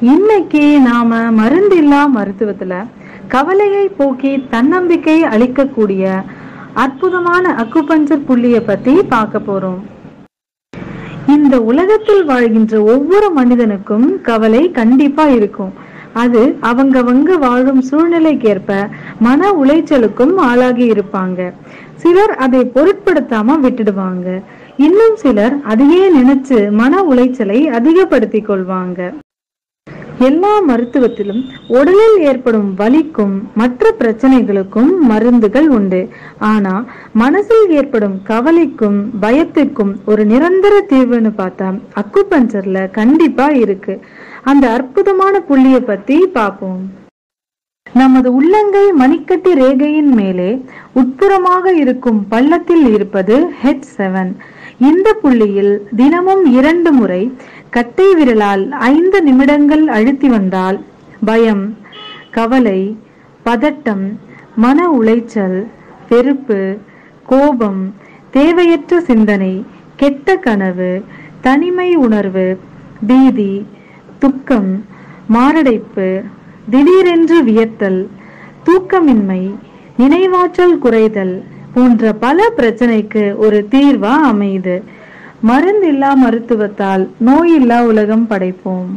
இன்னைக்கு நாம மருந்தில்லா மருத்துவத்துல கவலையை போக்கி தன்னம்பிக்கை அளிக்கக்கூடிய அற்புதமான அக்குபஞ்சர் புள்ளிய பத்தி பார்க்க போறோம். இந்த உலகத்தில் வாழ்கின்ற ஒவ்வொரு மனிதனுக்கும் கவலை கண்டிப்பா இருக்கும். அது அவங்கவங்க வாழும் சூழ்நிலைக்கேற்ப மன உளைச்சலுக்கும் ஆளாகி இருப்பாங்க. சிலர் அதை பொருட்படுத்தாம விட்டுடுவாங்க. இன்னும் சிலர் அதையே நினைச்சு மன உளைச்சலை அதிகப்படுத்திக் கொள்வாங்க. எல்லா மருத்துவத்திலும் உடலில் ஏற்படும் வலிக்கும் மற்ற பிரச்சனைகளுக்கும் மருந்துகள் உண்டு. ஆனா மனசில் ஏற்படும் கவலைக்கும் பயத்திற்கும் ஒரு நிரந்தர தீர்வுன்னு பார்த்தா அக்குபஞ்சர்ல கண்டிப்பா இருக்கு. அந்த அற்புதமான புள்ளிய பத்தி பார்ப்போம். நமது உள்ளங்கை மணிக்கட்டி ரேகையின் மேலே உட்புறமாக இருக்கும் பள்ளத்தில் இருப்பது ஹெச் செவன் இந்த புள்ளியில் தினமும் இரண்டு முறை கட்டை விரலால் ஐந்து நிமிடங்கள் அழுத்தி வந்தால் பயம் கவலை பதட்டம் மன உளைச்சல் வெறுப்பு கோபம் தேவையற்ற சிந்தனை கெட்ட கனவு தனிமை உணர்வு பீதி துக்கம் மாரடைப்பு திடீரென்று வியத்தல் தூக்கமின்மை நினைவாற்றல் குறைதல் போன்ற பல பிரச்சனைக்கு ஒரு தீர்வா அமையுது மருந்தில்லா மருத்துவத்தால் நோயில்லா உலகம் படைப்போம்.